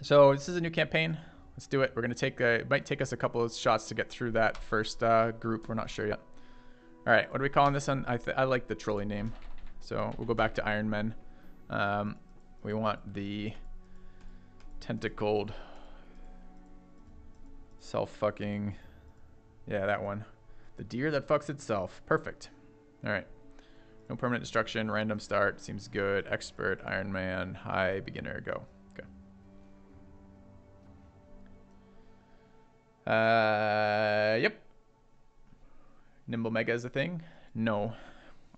So this is a new campaign. Let's do it. We're gonna take a, it might take us a couple of shots to get through that first uh, group. We're not sure yet. All right, what are we calling this one? I, I like the trolley name. So we'll go back to Iron Men. Um, we want the tentacled self-fucking, yeah, that one. The deer that fucks itself. Perfect. All right. No permanent destruction, random start, seems good. Expert, Iron Man, high, beginner, go. Uh, yep. Nimble Mega is a thing? No.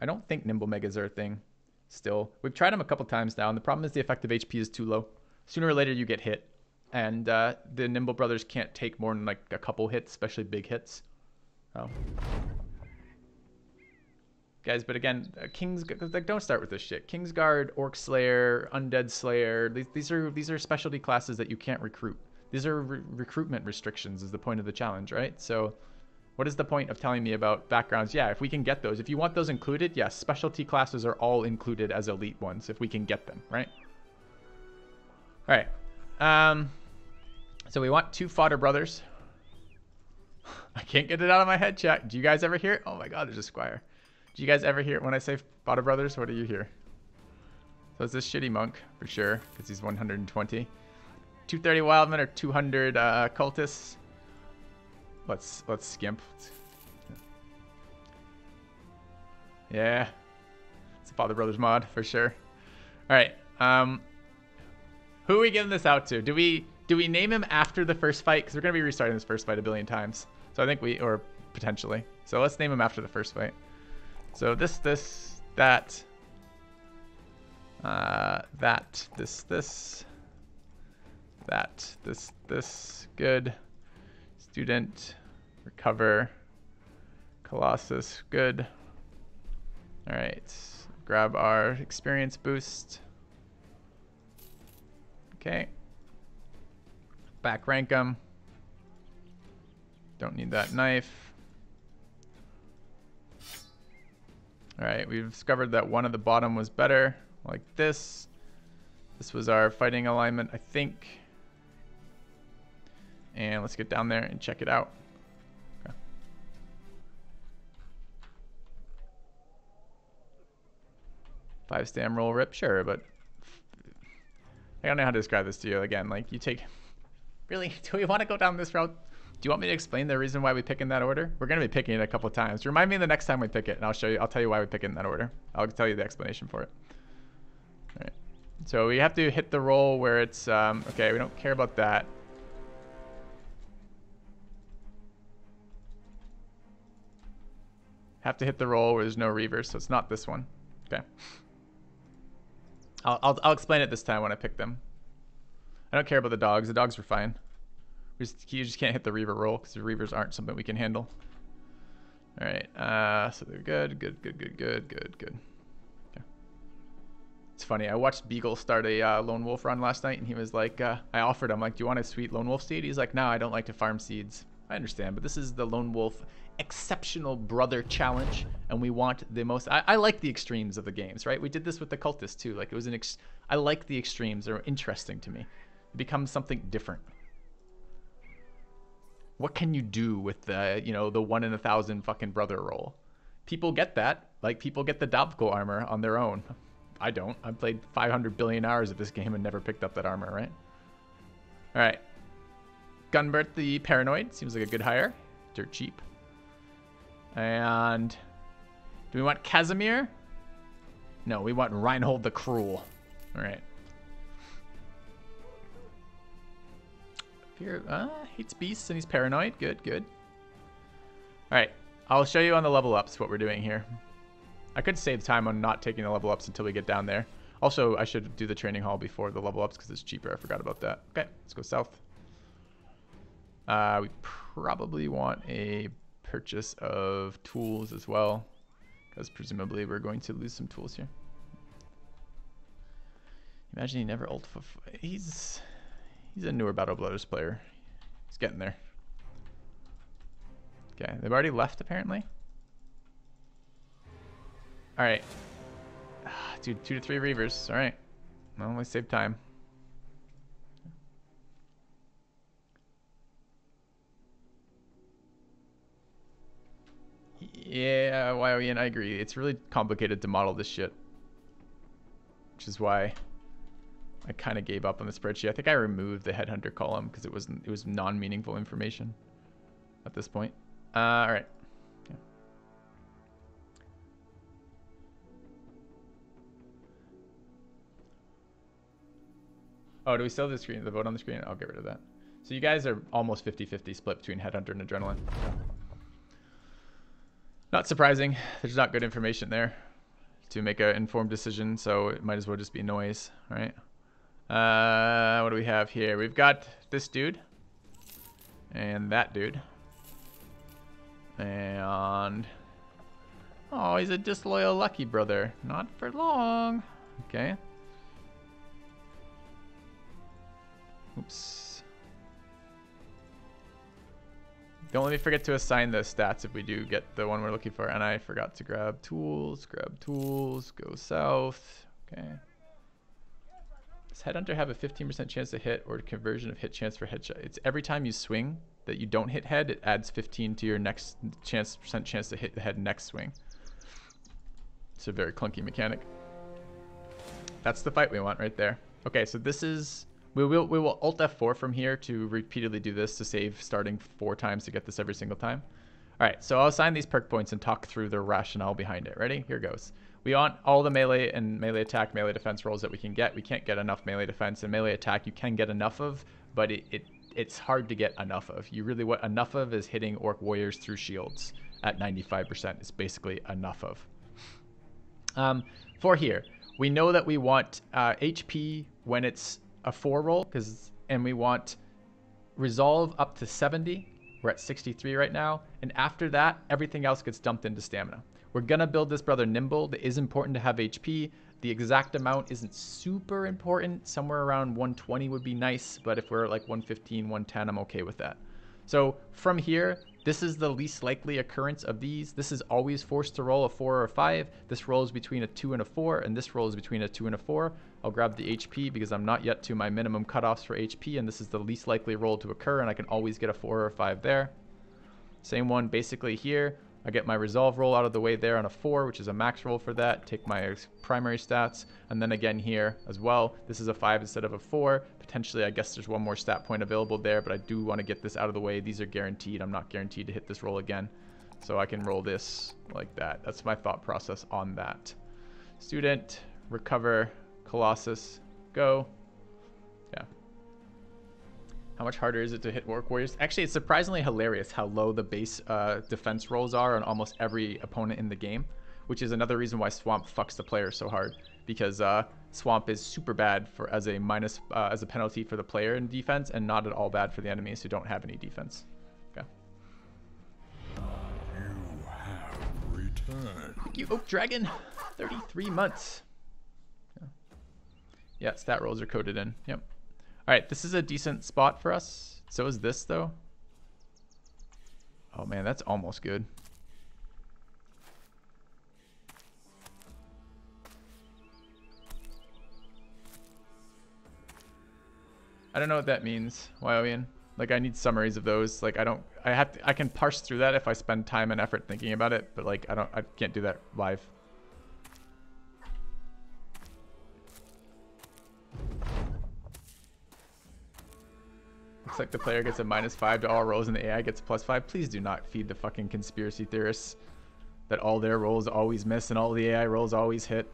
I don't think Nimble Megas are a thing still. We've tried them a couple times now, and the problem is the effective HP is too low. Sooner or later, you get hit. And uh, the Nimble Brothers can't take more than like a couple hits, especially big hits. Oh. Guys, but again, uh, King's like don't start with this shit. Kingsguard, Orc Slayer, Undead Slayer. These, these are these are specialty classes that you can't recruit. These are re recruitment restrictions. Is the point of the challenge, right? So what is the point of telling me about backgrounds? Yeah, if we can get those. If you want those included, yes, specialty classes are all included as elite ones if we can get them, right? All right. Um, so we want two fodder brothers. I can't get it out of my head, chat. Do you guys ever hear it? Oh my god, there's a squire. Do you guys ever hear it when I say fodder brothers? What do you hear? So it's this shitty monk, for sure, because he's 120. 230 wildmen or 200 uh, cultists. Let's let's skimp. Yeah. It's a Father Brothers mod for sure. Alright. Um who are we giving this out to? Do we do we name him after the first fight? Because we're gonna be restarting this first fight a billion times. So I think we or potentially. So let's name him after the first fight. So this, this, that, uh, that, this, this, that, this, this, good. Student, recover, Colossus, good. All right, grab our experience boost. Okay. Back rank them. Don't need that knife. All right, we've discovered that one at the bottom was better, like this. This was our fighting alignment, I think. And let's get down there and check it out. Five stam roll rip, sure, but I don't know how to describe this to you. Again, like you take, really, do we want to go down this route? Do you want me to explain the reason why we pick in that order? We're going to be picking it a couple times. Remind me the next time we pick it, and I'll show you. I'll tell you why we pick it in that order. I'll tell you the explanation for it. All right. So we have to hit the roll where it's, um, okay, we don't care about that. Have to hit the roll where there's no Reavers, so it's not this one. Okay. I'll, I'll, I'll explain it this time when I pick them. I don't care about the dogs. The dogs were fine. Just, you just can't hit the Reaver roll because the Reavers aren't something we can handle. All right, uh, so they're good, good, good, good, good, good, good. Okay. It's funny. I watched Beagle start a uh, lone wolf run last night, and he was like, uh, I offered him like, "Do you want a sweet lone wolf seed?" He's like, "No, I don't like to farm seeds." I understand, but this is the lone wolf exceptional brother challenge, and we want the most. I, I like the extremes of the games, right? We did this with the cultist too. Like it was an. Ex I like the extremes; they're interesting to me. It becomes something different what can you do with the you know the one in a thousand fucking brother roll? People get that. Like people get the Dobko armor on their own. I don't. I played 500 billion hours of this game and never picked up that armor, right? All right. Gunbert the Paranoid seems like a good hire. Dirt cheap. And do we want Casimir? No, we want Reinhold the Cruel. All right. Fear, uh, hates beasts and he's paranoid. Good, good. All right, I'll show you on the level ups what we're doing here. I could save time on not taking the level ups until we get down there. Also, I should do the training hall before the level ups because it's cheaper. I forgot about that. Okay, let's go south. Uh, we probably want a purchase of tools as well because presumably we're going to lose some tools here. Imagine he never ult. He's He's a newer Battle Brothers player. He's getting there. Okay, they've already left apparently. All right. Dude, two to three Reavers. All right. Well, let's save time. Yeah, YOEN, I agree. It's really complicated to model this shit. Which is why I kind of gave up on the spreadsheet. I think I removed the headhunter column because it wasn't it was non-meaningful information at this point. Uh, all right. Oh, do we still have the screen, the vote on the screen? I'll get rid of that. So you guys are almost 50-50 split between headhunter and adrenaline. Not surprising. There's not good information there to make an informed decision, so it might as well just be noise, right? Uh, what do we have here? We've got this dude and that dude. And oh, he's a disloyal lucky brother. Not for long. Okay. Oops. Don't let me forget to assign the stats if we do get the one we're looking for. And I forgot to grab tools, grab tools, go south. Okay. Does Headhunter have a 15% chance to hit or conversion of hit chance for headshot? It's every time you swing that you don't hit head, it adds 15 to your next chance percent chance to hit the head next swing. It's a very clunky mechanic. That's the fight we want right there. Okay, so this is we will we will alt F4 from here to repeatedly do this to save starting four times to get this every single time. All right, so I'll assign these perk points and talk through the rationale behind it. Ready? Here goes. We want all the melee and melee attack, melee defense rolls that we can get. We can't get enough melee defense and melee attack. You can get enough of, but it, it it's hard to get enough of. You really what enough of is hitting orc warriors through shields at 95%. Is basically enough of. Um, for here, we know that we want uh, HP when it's a four roll because and we want resolve up to 70 we're at 63 right now and after that everything else gets dumped into stamina we're gonna build this brother nimble it is important to have hp the exact amount isn't super important somewhere around 120 would be nice but if we're like 115 110 i'm okay with that so from here this is the least likely occurrence of these. This is always forced to roll a 4 or a 5. This rolls between a 2 and a 4, and this rolls between a 2 and a 4. I'll grab the HP because I'm not yet to my minimum cutoffs for HP, and this is the least likely roll to occur, and I can always get a 4 or a 5 there. Same one basically here. I get my resolve roll out of the way there on a 4, which is a max roll for that. Take my primary stats. And then again here as well. This is a 5 instead of a 4. Potentially, I guess there's one more stat point available there, but I do want to get this out of the way. These are guaranteed. I'm not guaranteed to hit this roll again. So I can roll this like that. That's my thought process on that. Student, recover, Colossus, go. Yeah. How much harder is it to hit Orc Warriors? Actually, it's surprisingly hilarious how low the base uh, defense rolls are on almost every opponent in the game, which is another reason why Swamp fucks the player so hard because uh, Swamp is super bad for as a minus uh, as a penalty for the player in defense and not at all bad for the enemies who don't have any defense. Okay. You have returned. Thank you, Oak Dragon. 33 months. Yeah. stat rolls are coded in. Yep. All right, this is a decent spot for us. So is this, though. Oh, man, that's almost good. I don't know what that means, YOEN. Like, I need summaries of those. Like, I don't, I have to, I can parse through that if I spend time and effort thinking about it, but like, I don't, I can't do that live. Like the player gets a minus five to all rolls and the AI gets plus five. Please do not feed the fucking conspiracy theorists that all their rolls always miss and all the AI rolls always hit.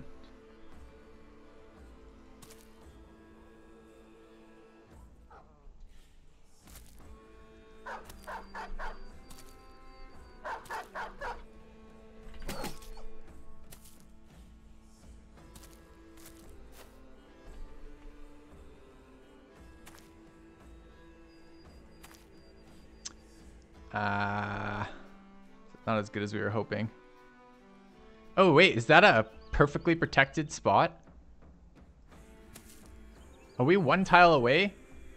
Uh, not as good as we were hoping. Oh, wait, is that a perfectly protected spot? Are we one tile away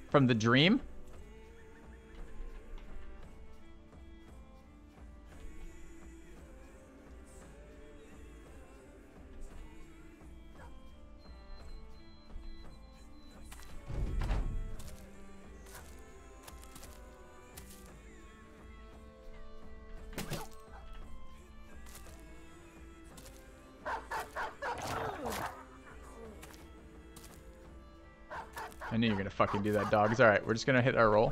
from the dream? Fucking do that, dogs. Alright, we're just gonna hit our roll.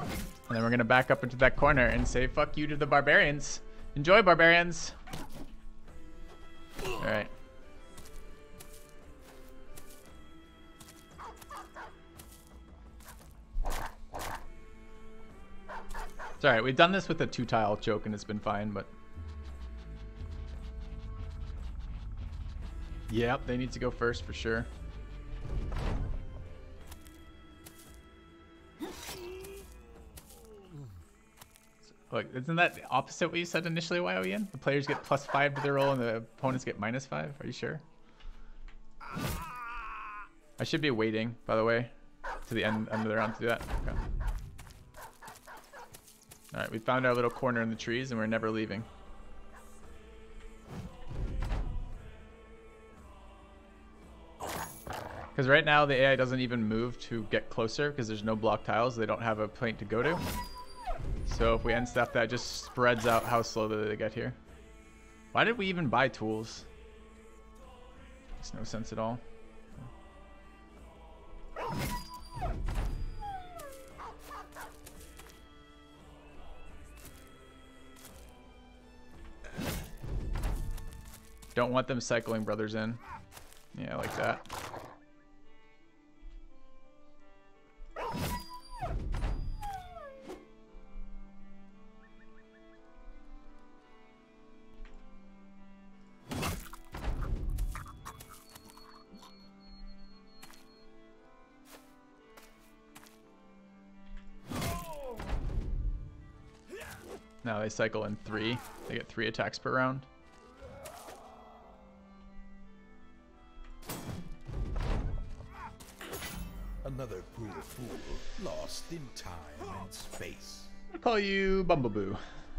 And then we're gonna back up into that corner and say fuck you to the barbarians. Enjoy, barbarians. Alright. It's alright, we've done this with a two tile choke and it's been fine, but. Yep, they need to go first for sure. Look, isn't that the opposite what you said initially, Ian? The players get plus five to their roll and the opponents get minus five? Are you sure? I should be waiting, by the way, to the end, end of the round to do that. Okay. Alright, we found our little corner in the trees and we're never leaving. Because right now the AI doesn't even move to get closer because there's no block tiles. They don't have a point to go to. So if we end stuff, that just spreads out how slow they get here. Why did we even buy tools? Makes no sense at all. Don't want them cycling brothers in. Yeah, like that. Now they cycle in three. They get three attacks per round. Another poor fool, lost in time and space. I call you Bumbleboo.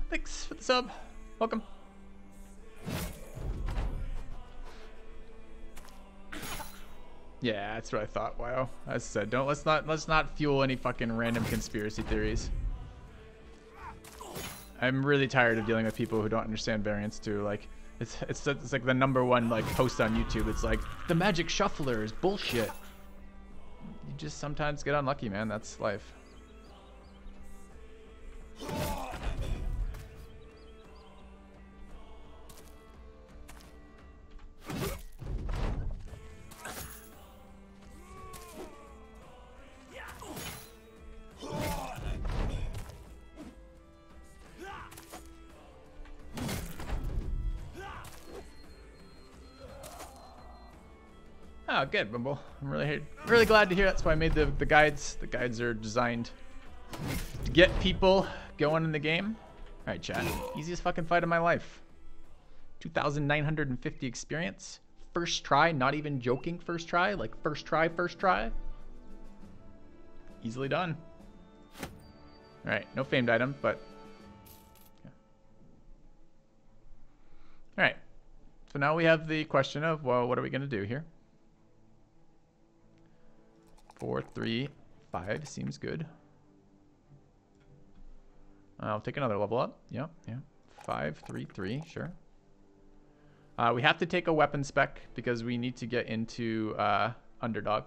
Thanks for the sub. Welcome. Yeah, that's what I thought. Wow. As I said, don't let's not let's not fuel any fucking random conspiracy theories. I'm really tired of dealing with people who don't understand variance too. Like, it's it's it's like the number one like post on YouTube. It's like the magic shuffler is bullshit. You just sometimes get unlucky, man. That's life. Oh, good, Bumble. I'm really really glad to hear. That's why I made the the guides. The guides are designed to get people going in the game. All right, chat. Easiest fucking fight of my life. 2,950 experience. First try, not even joking. First try, like first try, first try. Easily done. All right, no famed item, but. All right. So now we have the question of, well, what are we going to do here? Four, three, five seems good. I'll take another level up. Yep, yeah. Five, three, three, sure. Uh, we have to take a weapon spec because we need to get into uh, underdog.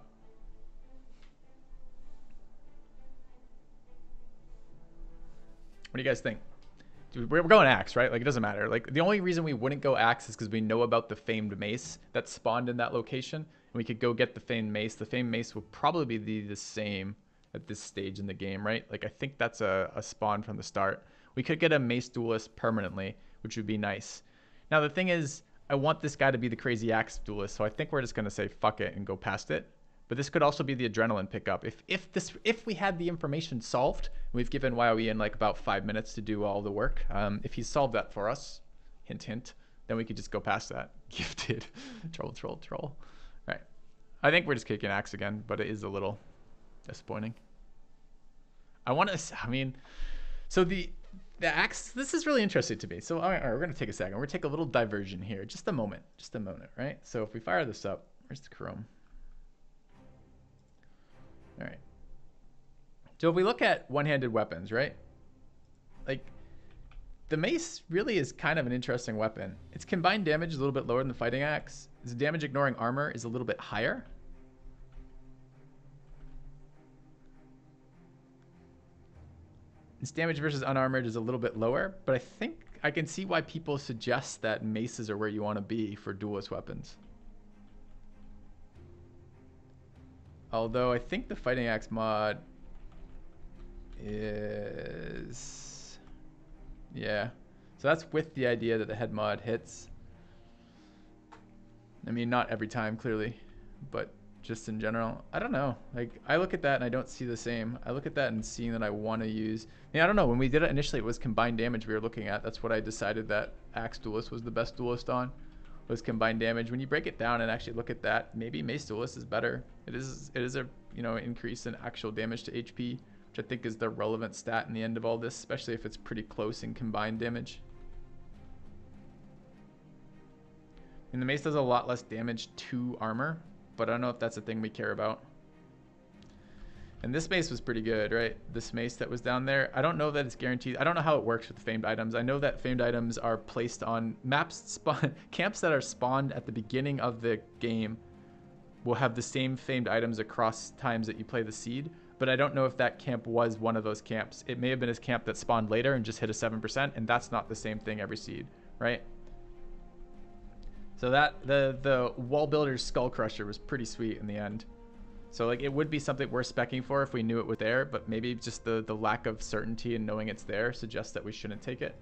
What do you guys think? We're going axe, right? Like it doesn't matter. Like the only reason we wouldn't go axe is because we know about the famed mace that spawned in that location and we could go get the famed mace. The famed mace will probably be the same at this stage in the game, right? Like I think that's a, a spawn from the start. We could get a mace duelist permanently, which would be nice. Now the thing is, I want this guy to be the crazy axe duelist, so I think we're just gonna say fuck it and go past it. But this could also be the adrenaline pickup. If if this if we had the information solved, we've given YOEN like about five minutes to do all the work. Um, if he solved that for us, hint hint, then we could just go past that. Gifted, troll troll troll. Right. I think we're just kicking axe again, but it is a little disappointing. I want to. I mean, so the the axe. This is really interesting to me. So all right, all right we're gonna take a second. We're gonna take a little diversion here, just a moment, just a moment, right? So if we fire this up, where's the chrome? All right. So if we look at one-handed weapons, right? Like the mace really is kind of an interesting weapon. Its combined damage is a little bit lower than the fighting axe. Its damage ignoring armor is a little bit higher. Its damage versus unarmored is a little bit lower, but I think I can see why people suggest that maces are where you want to be for duelist weapons. Although I think the fighting axe mod is yeah. So that's with the idea that the head mod hits. I mean, not every time, clearly, but just in general. I don't know. Like, I look at that and I don't see the same. I look at that and seeing that I want to use. Mean, I don't know. When we did it initially, it was combined damage we were looking at. That's what I decided that Axe Duelist was the best duelist on, was combined damage. When you break it down and actually look at that, maybe Mace Duelist is better. It is. It is a you know increase in actual damage to HP, which I think is the relevant stat in the end of all this, especially if it's pretty close in combined damage. And the mace does a lot less damage to armor, but I don't know if that's a thing we care about. And this mace was pretty good, right? This mace that was down there. I don't know that it's guaranteed. I don't know how it works with famed items. I know that famed items are placed on maps, spawn, camps that are spawned at the beginning of the game will have the same famed items across times that you play the seed. But I don't know if that camp was one of those camps. It may have been a camp that spawned later and just hit a 7%, and that's not the same thing every seed, right? So that the the wall builder's skull crusher was pretty sweet in the end. So like it would be something worth specking for if we knew it was there, but maybe just the the lack of certainty and knowing it's there suggests that we shouldn't take it.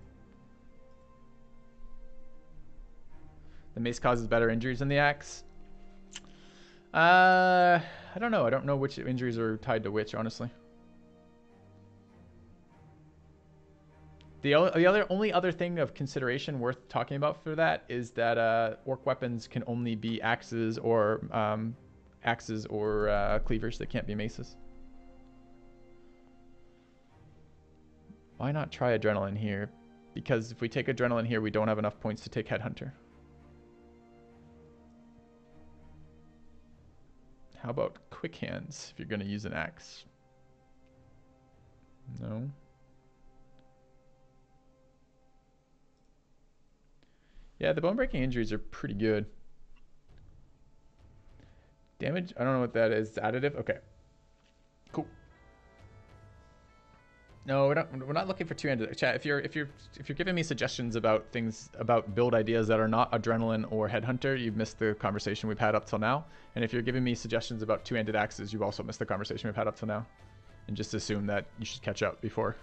The mace causes better injuries than the axe. Uh, I don't know. I don't know which injuries are tied to which, honestly. The, the other only other thing of consideration worth talking about for that is that uh, orc weapons can only be axes or um, axes or uh, cleavers. that can't be maces. Why not try adrenaline here? Because if we take adrenaline here, we don't have enough points to take headhunter. How about quick hands if you're going to use an axe? No. Yeah, the bone breaking injuries are pretty good. Damage, I don't know what that is. Additive? Okay. Cool. No, we're not we're not looking for two-handed chat. If you're if you're if you're giving me suggestions about things about build ideas that are not adrenaline or headhunter, you've missed the conversation we've had up till now. And if you're giving me suggestions about two-handed axes, you've also missed the conversation we've had up till now. And just assume that you should catch up before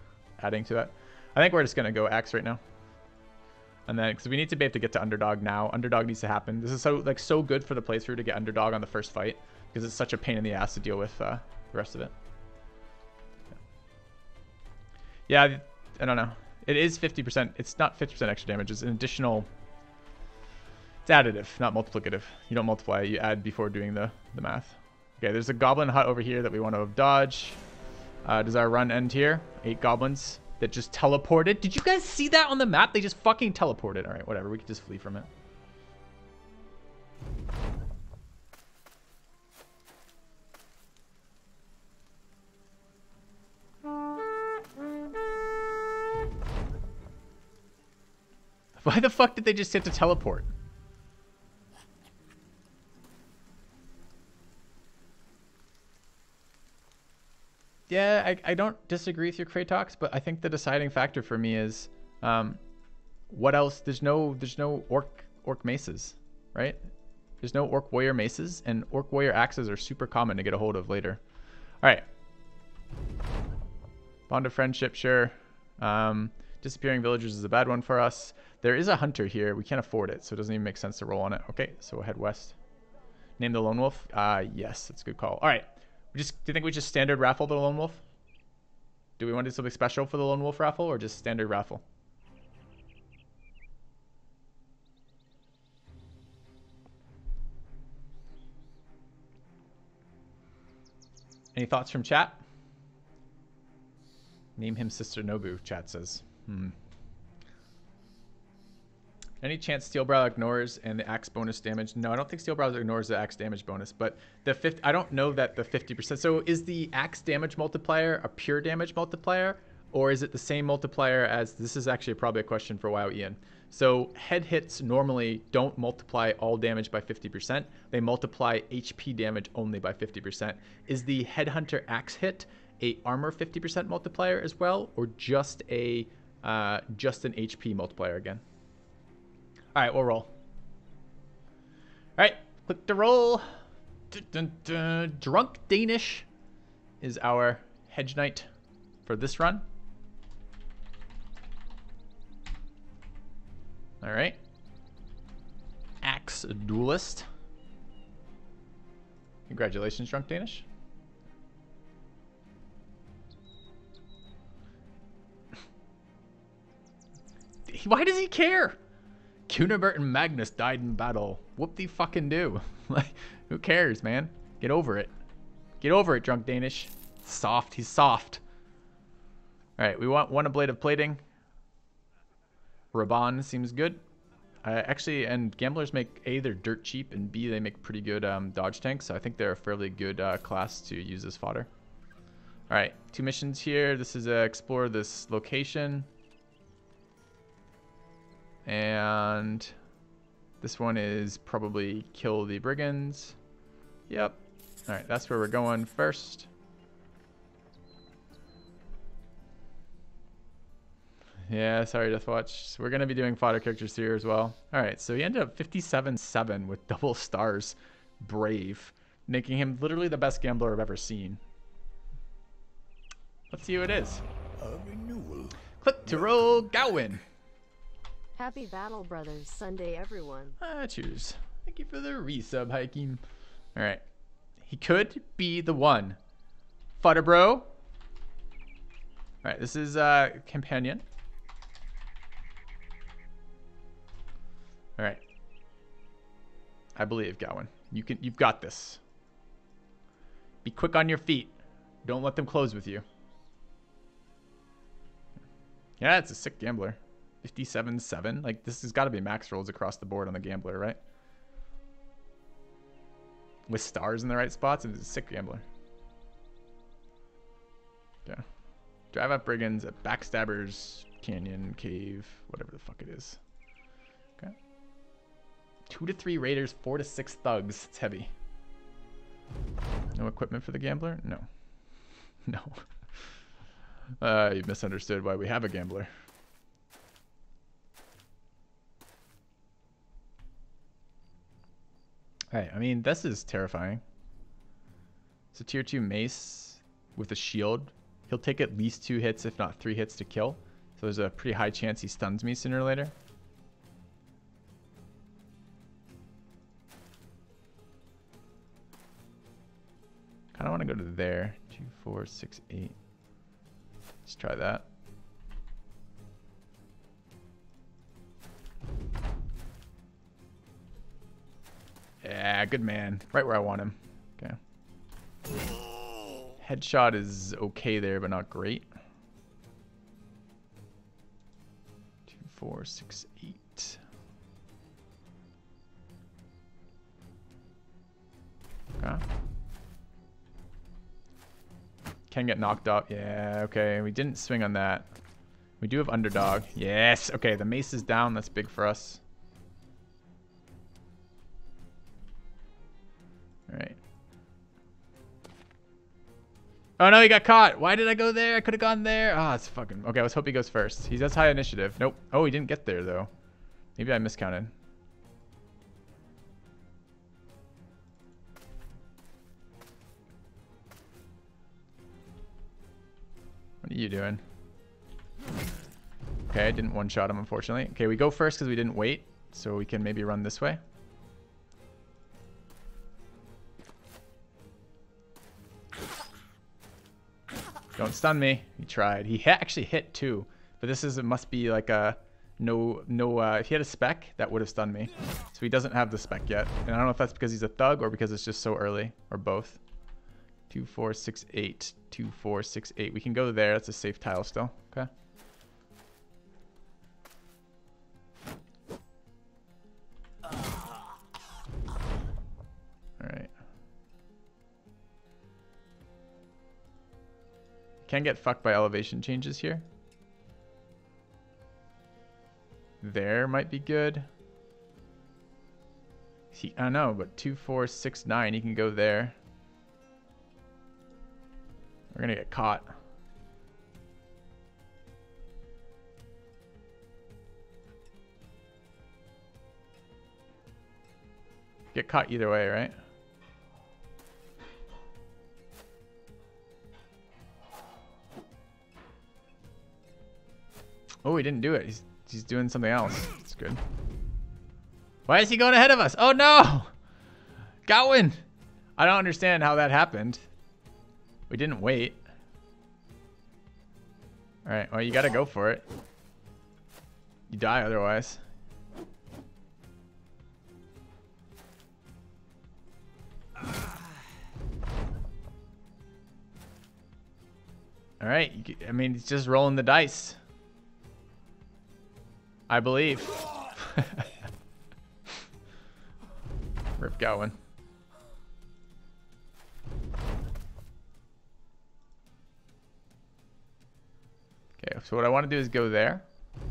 adding to that. I think we're just gonna go axe right now. And then, because we need to be able to get to underdog now. Underdog needs to happen. This is so like so good for the playthrough to get underdog on the first fight because it's such a pain in the ass to deal with uh, the rest of it. Yeah, I don't know. It is 50%. It's not 50% extra damage. It's an additional. It's additive, not multiplicative. You don't multiply. You add before doing the the math. Okay, there's a goblin hut over here that we want to dodge. Uh, does our run end here? Eight goblins that just teleported. Did you guys see that on the map? They just fucking teleported. All right, whatever. We can just flee from it. Why the fuck did they just hit to teleport? Yeah, I, I don't disagree with your Kratox, but I think the deciding factor for me is um, what else? There's no there's no orc orc maces, right? There's no orc warrior maces, and orc warrior axes are super common to get a hold of later. All right. Bond of friendship, sure. Um, disappearing villagers is a bad one for us. There is a hunter here. We can't afford it, so it doesn't even make sense to roll on it. Okay, so we'll head west. Name the lone wolf. Uh, yes, that's a good call. All right. We just do you think we just standard raffle the lone wolf? Do we want to do something special for the lone wolf raffle or just standard raffle? Any thoughts from chat? Name him Sister Nobu, chat says. Hmm. Any chance Steelbrow ignores and the axe bonus damage? No, I don't think Steelbrow ignores the axe damage bonus, but the fifth, I don't know that the 50%. So is the axe damage multiplier a pure damage multiplier, or is it the same multiplier as this is actually probably a question for WoW Ian. So head hits normally don't multiply all damage by 50%. They multiply HP damage only by 50%. Is the headhunter axe hit a armor 50% multiplier as well, or just a uh, just an HP multiplier again. All right, we'll roll. All right, click to roll. Dun, dun, dun. Drunk Danish is our hedge knight for this run. All right. Axe Duelist. Congratulations, Drunk Danish. Why does he care? Cunibert and Magnus died in battle. Whoop de fucking do. like, who cares, man? Get over it. Get over it, Drunk Danish. Soft. He's soft. All right, we want one blade of plating. Raban seems good. Uh, actually, and gamblers make A, they're dirt cheap, and B, they make pretty good um, dodge tanks. So I think they're a fairly good uh, class to use as fodder. All right, two missions here. This is uh, explore this location. And this one is probably kill the brigands. Yep. All right, that's where we're going first. Yeah, sorry, Deathwatch. We're going to be doing fodder characters here as well. All right, so he ended up 57-7 with double stars. Brave. Making him literally the best gambler I've ever seen. Let's see who it is. Click to roll Gawain. Happy Battle Brothers Sunday, everyone. Ah, cheers. Thank you for the resub, hiking. All right. He could be the one. Fodder bro. All right, this is uh companion. All right. I believe, Gawain. You can you've got this. Be quick on your feet. Don't let them close with you. Yeah, it's a sick gambler. 57-7. Like this has got to be max rolls across the board on the gambler, right? With stars in the right spots, it's a sick gambler. Yeah. Drive up brigands at backstabbers, canyon, cave, whatever the fuck it is. Okay. Two to three raiders, four to six thugs. It's heavy. No equipment for the gambler? No. No. Uh, you misunderstood why we have a gambler. Hey, I mean, this is terrifying. It's a tier 2 mace with a shield. He'll take at least two hits, if not three hits to kill. So there's a pretty high chance he stuns me sooner or later. Kind of want to go to there. Two, four, six, eight. Let's try that. Yeah, good man. Right where I want him. Okay. Headshot is okay there, but not great. Two, four, six, eight. Okay. Can get knocked up. Yeah, okay. We didn't swing on that. We do have underdog. Yes. Okay, the mace is down. That's big for us. Oh no, he got caught. Why did I go there? I could have gone there. Ah, oh, it's fucking... Okay, let's hope he goes first. He does high initiative. Nope. Oh, he didn't get there, though. Maybe I miscounted. What are you doing? Okay, I didn't one-shot him, unfortunately. Okay, we go first because we didn't wait. So we can maybe run this way. Don't stun me. He tried. He actually hit too. But this is it must be like a no no uh if he had a spec that would have stunned me. So he doesn't have the spec yet. And I don't know if that's because he's a thug or because it's just so early or both. Two, four, six, eight. Two, four, six, eight. We can go there. That's a safe tile still. Okay. Can get fucked by elevation changes here. There might be good. He, I know, but two, four, six, nine. He can go there. We're gonna get caught. Get caught either way, right? Oh, he didn't do it. He's, he's doing something else. It's good. Why is he going ahead of us? Oh, no! Gawain! I don't understand how that happened. We didn't wait. Alright, well, you gotta go for it. You die otherwise. Alright, I mean, he's just rolling the dice. I believe. Rip Gawain. Okay, so what I want to do is go there.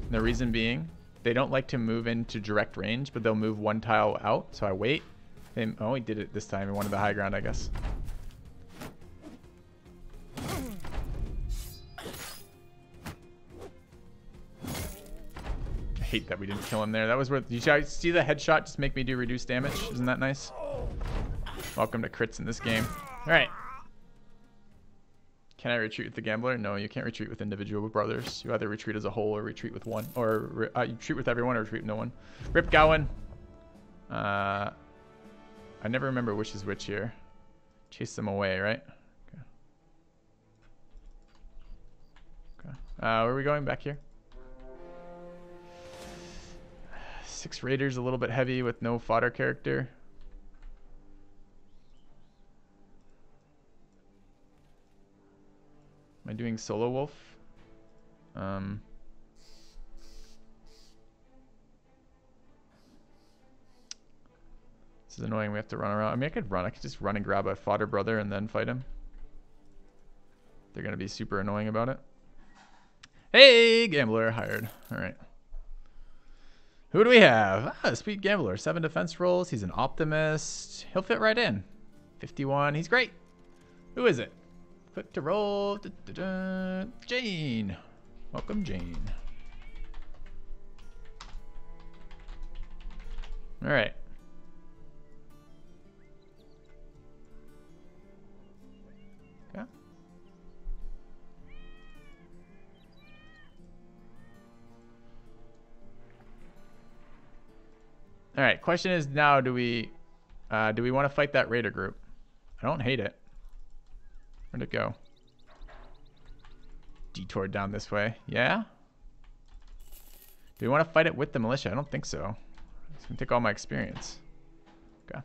And the reason being, they don't like to move into direct range, but they'll move one tile out. So I wait. They, oh, he did it this time. He wanted the high ground, I guess. Hate that we didn't kill him there. That was worth. You see the headshot just make me do reduced damage? Isn't that nice? Welcome to crits in this game. All right. Can I retreat with the gambler? No, you can't retreat with individual brothers. You either retreat as a whole or retreat with one. Or uh, you retreat with everyone or retreat with no one. Rip Gawain. Uh, I never remember which is which here. Chase them away, right? Okay. okay. Uh, where are we going? Back here? Six Raiders, a little bit heavy with no fodder character. Am I doing solo wolf? Um, this is annoying. We have to run around. I mean, I could run. I could just run and grab a fodder brother and then fight him. They're going to be super annoying about it. Hey, gambler hired. All right. Who do we have? Ah, sweet gambler. Seven defense rolls. He's an optimist. He'll fit right in. 51. He's great. Who is it? Click to roll. Da, da, da. Jane. Welcome, Jane. All right. All right. Question is now: Do we, uh, do we want to fight that raider group? I don't hate it. Where'd it go? Detour down this way. Yeah? Do we want to fight it with the militia? I don't think so. It's to take all my experience. Okay.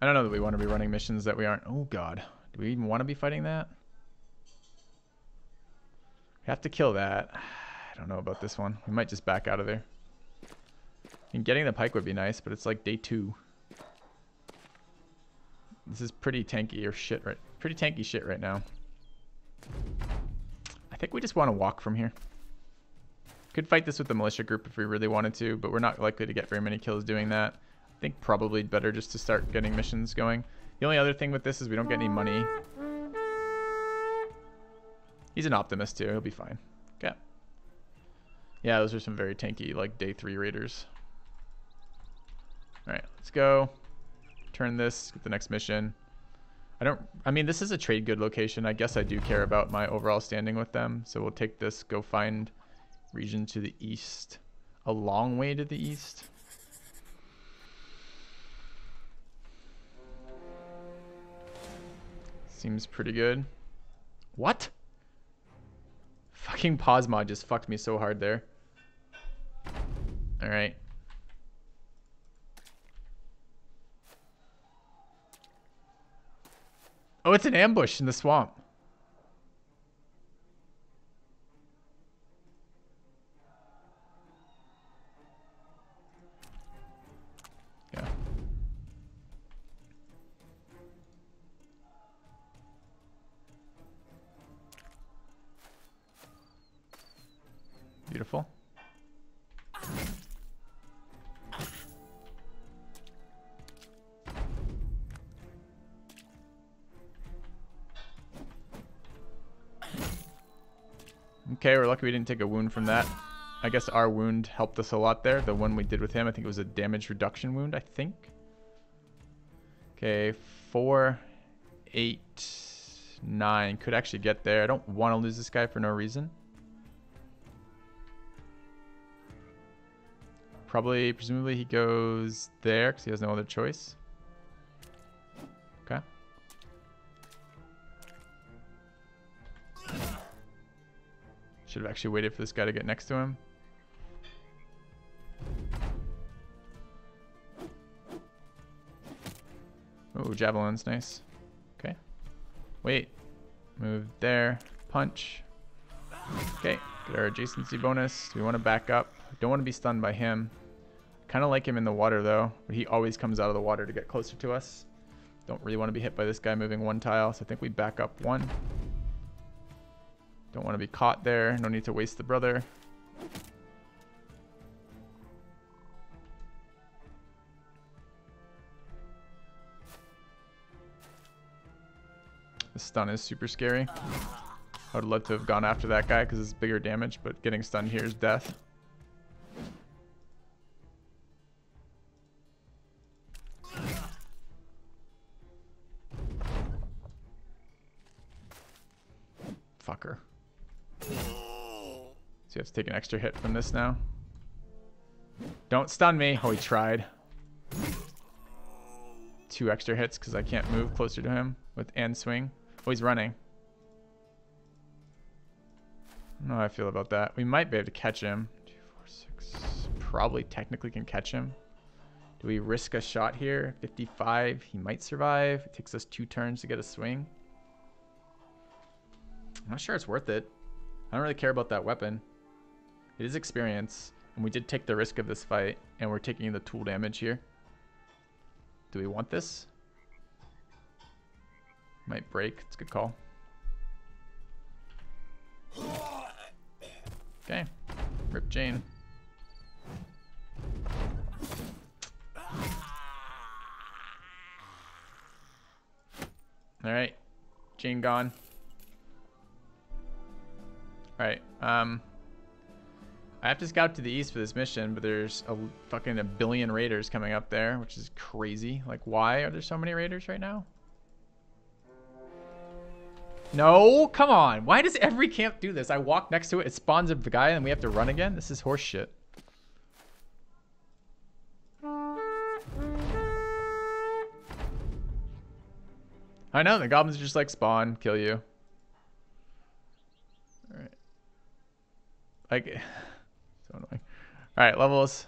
I don't know that we want to be running missions that we aren't. Oh, God. Do we even want to be fighting that? We have to kill that. I don't know about this one. We might just back out of there. And getting the pike would be nice, but it's like day two. This is pretty tanky or shit right pretty tanky shit right now. I think we just want to walk from here. Could fight this with the militia group if we really wanted to, but we're not likely to get very many kills doing that. I think probably better just to start getting missions going. The only other thing with this is we don't get any money. He's an optimist too. He'll be fine. Okay. Yeah, those are some very tanky, like, day three raiders. Alright, let's go turn this, get the next mission. I don't, I mean, this is a trade good location. I guess I do care about my overall standing with them. So we'll take this, go find region to the east. A long way to the east. Seems pretty good. What? Fucking Posma just fucked me so hard there. Alright. Oh, it's an ambush in the swamp. Okay, we're lucky we didn't take a wound from that. I guess our wound helped us a lot there. The one we did with him, I think it was a damage reduction wound, I think. Okay, four, eight, nine. Could actually get there. I don't want to lose this guy for no reason. Probably, presumably he goes there because he has no other choice. Should have actually waited for this guy to get next to him. Oh, javelin's nice. Okay. Wait. Move there. Punch. Okay. Get our adjacency bonus. We want to back up? Don't want to be stunned by him. Kind of like him in the water though, but he always comes out of the water to get closer to us. Don't really want to be hit by this guy moving one tile, so I think we back up one. Don't want to be caught there. No need to waste the brother. The stun is super scary. I would love to have gone after that guy because it's bigger damage, but getting stunned here is death. Fucker. So you have to take an extra hit from this now. Don't stun me. Oh, he tried. Two extra hits because I can't move closer to him with and swing. Oh, he's running. I don't know how I feel about that. We might be able to catch him. Two, four, six. Probably technically can catch him. Do we risk a shot here? 55. He might survive. It takes us two turns to get a swing. I'm not sure it's worth it. I don't really care about that weapon. It is experience, and we did take the risk of this fight, and we're taking the tool damage here. Do we want this? Might break. It's a good call. Okay. Rip Jane. Alright. Jane gone. Alright, um... I have to scout to the east for this mission, but there's a fucking a billion raiders coming up there, which is crazy. Like, why are there so many raiders right now? No, come on. Why does every camp do this? I walk next to it, it spawns a guy, and we have to run again? This is horseshit. I know, the goblins just like spawn, kill you. Alright. Like, so annoying. Alright, levels.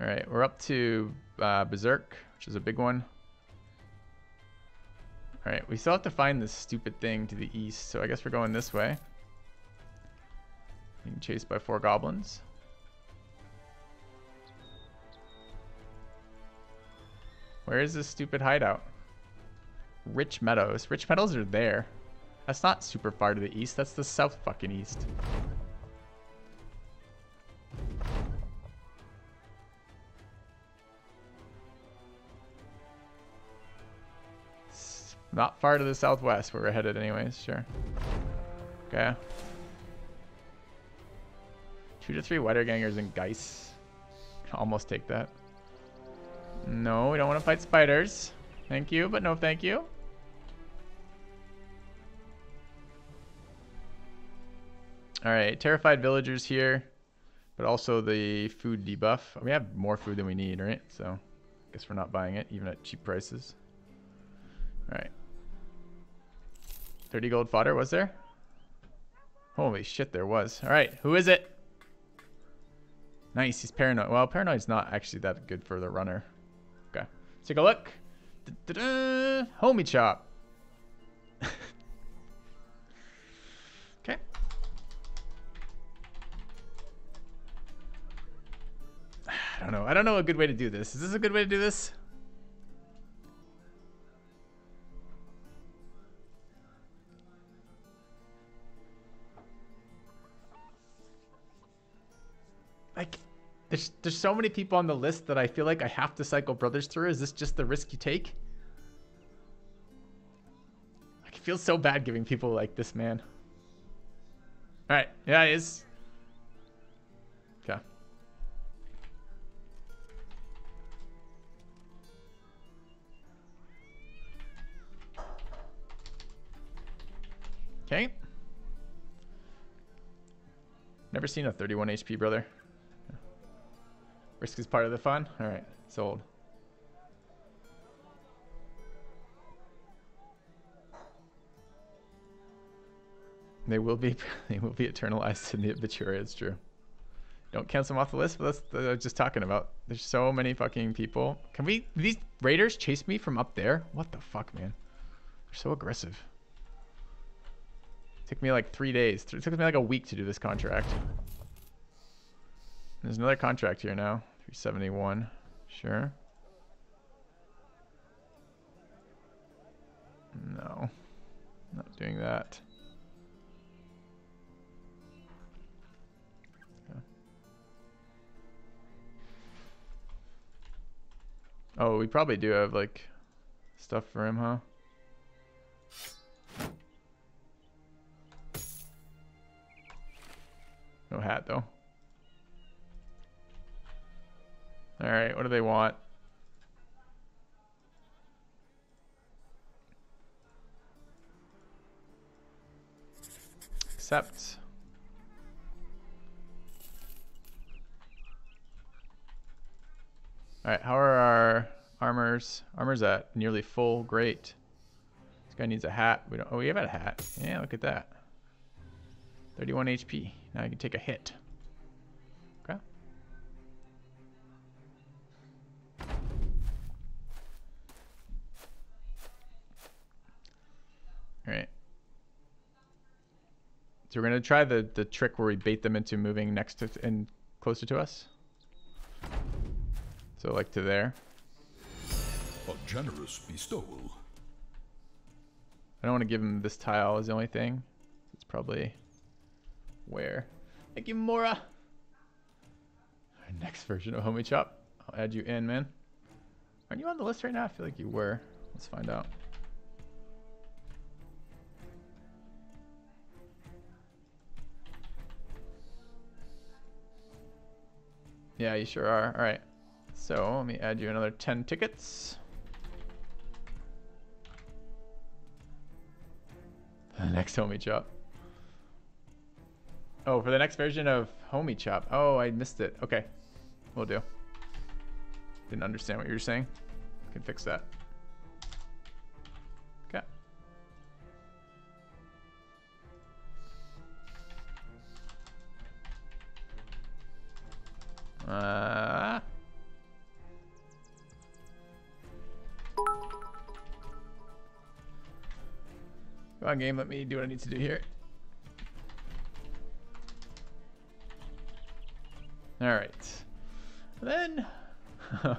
Alright, we're up to uh, Berserk, which is a big one. Alright, we still have to find this stupid thing to the east, so I guess we're going this way. Being chased by four goblins. Where is this stupid hideout? Rich Meadows. Rich Meadows are there. That's not super far to the east. That's the south fucking east. Not far to the southwest where we're headed anyways. Sure. Okay. Two to three Gangers and Geist. Almost take that. No, we don't want to fight spiders. Thank you, but no thank you. Alright, terrified villagers here, but also the food debuff. We have more food than we need, right? So, I guess we're not buying it, even at cheap prices. Alright. 30 gold fodder, was there? Holy shit, there was. Alright, who is it? Nice, he's paranoid. Well, paranoid's not actually that good for the runner. Okay, let's take a look. Da -da -da. Homie chop. I don't know a good way to do this. Is this a good way to do this? Like there's there's so many people on the list that I feel like I have to cycle brothers through. Is this just the risk you take? feels so bad giving people like this man. All right, yeah, it is. Okay. Never seen a 31 HP, brother. Risk is part of the fun. All right, sold. They will be they will be eternalized in the obituary. It's true. Don't cancel them off the list, but that's what I was just talking about. There's so many fucking people. Can we these raiders chase me from up there? What the fuck, man? They're so aggressive. Took me like three days. It took me like a week to do this contract. There's another contract here now. 371. Sure. No. Not doing that. Oh, we probably do have like stuff for him, huh? No hat though. All right, what do they want? Accept. All right, how are our armors? Armor's at nearly full. Great. This guy needs a hat. We don't. Oh, we have a hat. Yeah, look at that. 31 HP. Now I can take a hit. Okay. All right. So we're gonna try the the trick where we bait them into moving next to and closer to us. So like to there. A generous bestowal. I don't want to give him this tile is the only thing. It's probably where. Thank you, Mora. Our next version of Homie Chop. I'll add you in, man. Aren't you on the list right now? I feel like you were. Let's find out. Yeah, you sure are. All right. So let me add you another 10 tickets. The next Homie Chop. Oh, for the next version of Homie Chop. Oh, I missed it. Okay. We'll do. Didn't understand what you were saying. Can fix that. Okay. Uh, Go on, game. Let me do what I need to do here. All right. And then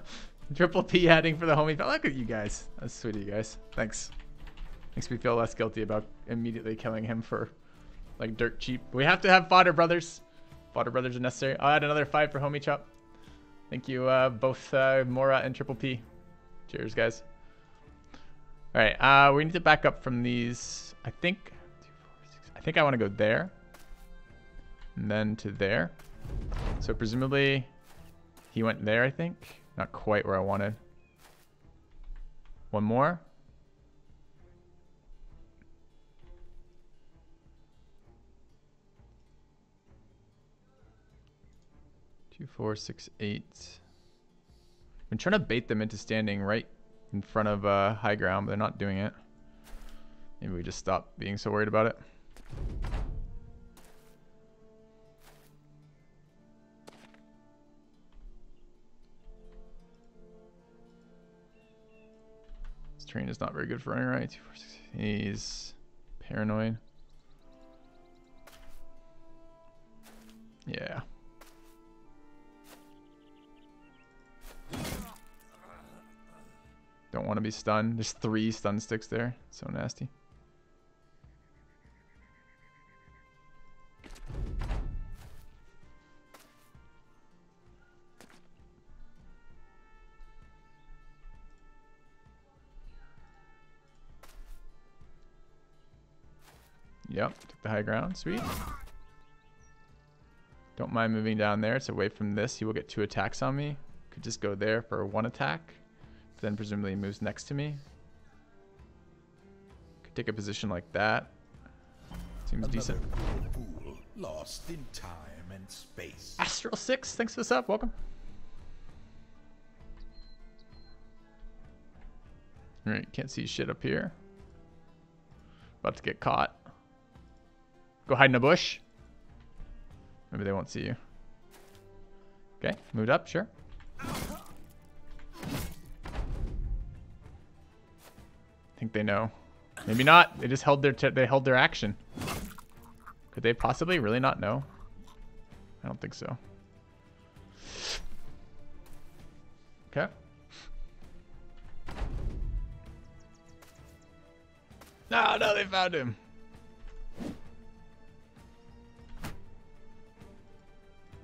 Triple P adding for the homie. Look at you guys. That's sweet of you guys. Thanks. Makes me feel less guilty about immediately killing him for like dirt cheap. We have to have fodder brothers. Fodder brothers are necessary. I'll add another five for homie chop. Thank you, uh, both uh, Mora and Triple P. Cheers, guys. All right, uh, we need to back up from these. I think, I think I want to go there, and then to there. So presumably, he went there. I think not quite where I wanted. One more. Two, four, six, eight. I'm trying to bait them into standing right in front of uh, high ground, but they're not doing it. Maybe we just stop being so worried about it. Train is not very good for running right. He's paranoid. Yeah. Don't want to be stunned. There's three stun sticks there. So nasty. Yep, took the high ground. Sweet. Don't mind moving down there. It's away from this. He will get two attacks on me. Could just go there for one attack. Then presumably he moves next to me. Could take a position like that. Seems Another decent. fool lost in time and space. Astral 6, thanks for the sub. Welcome. Alright, can't see shit up here. About to get caught. Go hide in a bush. Maybe they won't see you. Okay, moved up, sure. I think they know. Maybe not. They just held their they held their action. Could they possibly really not know? I don't think so. Okay. No, no, they found him.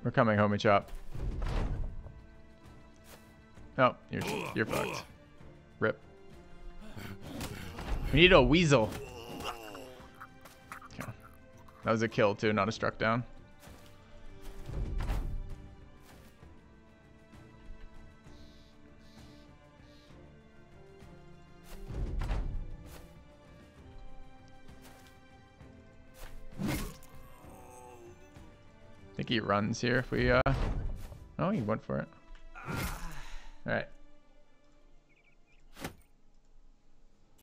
We're coming, homie chop. Oh, you're you're fucked. Rip. We need a weasel. Okay. That was a kill too, not a struck down. He runs here if we... Uh... Oh, he went for it. All right.